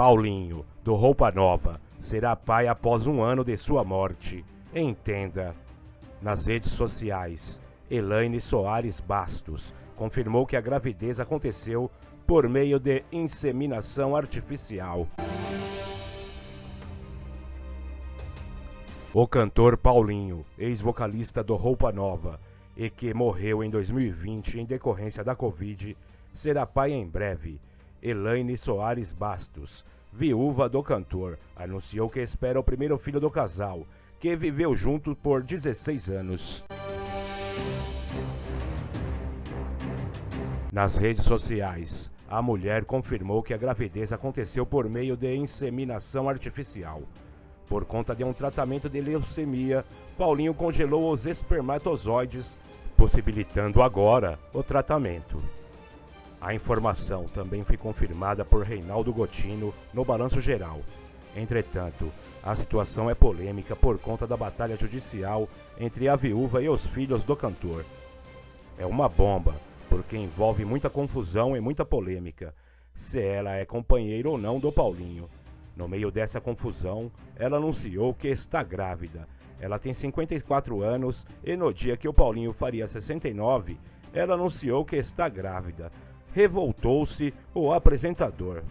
Paulinho, do Roupa Nova, será pai após um ano de sua morte. Entenda. Nas redes sociais, Elaine Soares Bastos confirmou que a gravidez aconteceu por meio de inseminação artificial. O cantor Paulinho, ex-vocalista do Roupa Nova e que morreu em 2020 em decorrência da Covid, será pai em breve. Elaine Soares Bastos, viúva do cantor, anunciou que espera o primeiro filho do casal, que viveu junto por 16 anos. Nas redes sociais, a mulher confirmou que a gravidez aconteceu por meio de inseminação artificial. Por conta de um tratamento de leucemia, Paulinho congelou os espermatozoides, possibilitando agora o tratamento. A informação também foi confirmada por Reinaldo Gotino no balanço geral. Entretanto, a situação é polêmica por conta da batalha judicial entre a viúva e os filhos do cantor. É uma bomba, porque envolve muita confusão e muita polêmica, se ela é companheira ou não do Paulinho. No meio dessa confusão, ela anunciou que está grávida. Ela tem 54 anos e no dia que o Paulinho faria 69, ela anunciou que está grávida. Revoltou-se o apresentador.